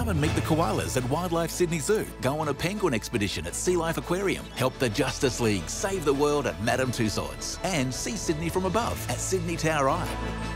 Come and meet the koalas at Wildlife Sydney Zoo. Go on a penguin expedition at Sea Life Aquarium. Help the Justice League save the world at Madame Tussauds. And see Sydney from above at Sydney Tower Eye.